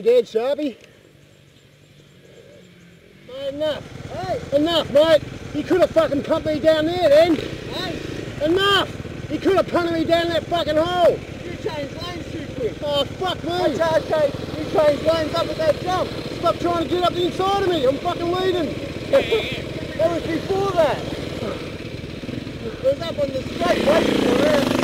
We did, Sharpie. Mate, enough. Hey. Enough, mate. You could have fucking pumped me down there then. Hey, Enough. You could have punted me down that fucking hole. you changed lanes too quick. Oh, fuck me. I charge you, you changed lanes up at that jump. Stop trying to get up the inside of me. I'm fucking leading. That was before that. It was up on the straight waiting for her.